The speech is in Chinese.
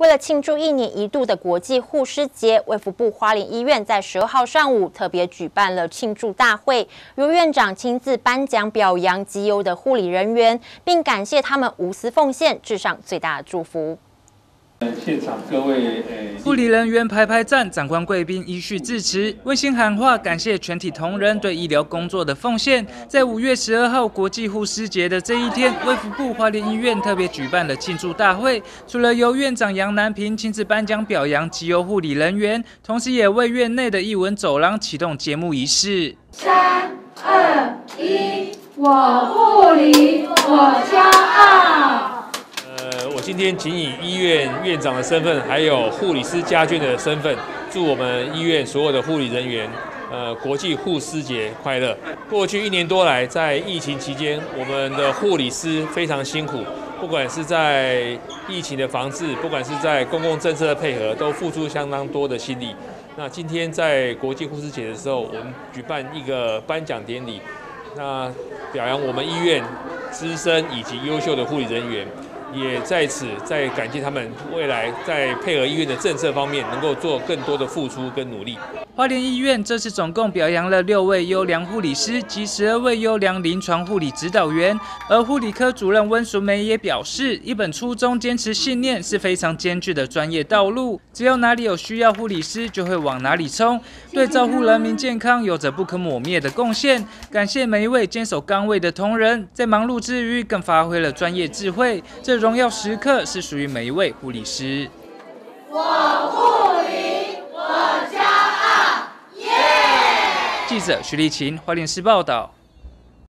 为了庆祝一年一度的国际护师节，卫福部花莲医院在十二号上午特别举办了庆祝大会，由院长亲自颁奖表扬绩优的护理人员，并感谢他们无私奉献，致上最大的祝福。现场各位护理人员排排站，长官贵宾依序致辞，温馨喊话，感谢全体同仁对医疗工作的奉献。在五月十二号国际护士节的这一天，卫福部花莲医院特别举办了庆祝大会，除了由院长杨南平亲自颁奖表扬及优护理人员，同时也为院内的艺文走廊启动节目仪式。三二一，我护理，我骄傲。今天仅以医院院长的身份，还有护理师家眷的身份，祝我们医院所有的护理人员，呃，国际护师节快乐。过去一年多来，在疫情期间，我们的护理师非常辛苦，不管是在疫情的防治，不管是在公共政策的配合，都付出相当多的心力。那今天在国际护士节的时候，我们举办一个颁奖典礼，那表扬我们医院资深以及优秀的护理人员。也在此再感谢他们未来在配合医院的政策方面，能够做更多的付出跟努力。花莲医院这次总共表扬了六位优良护理师及十二位优良临床护理指导员，而护理科主任温淑梅也表示，一本初衷坚持信念是非常艰巨的专业道路，只要哪里有需要护理师，就会往哪里冲，对照护人民健康有着不可磨灭的贡献。感谢每一位坚守岗位的同仁，在忙碌之余更发挥了专业智慧。这荣耀时刻是属于每一位护理师。我护理，我骄傲，耶！记者徐丽琴，华联市报道。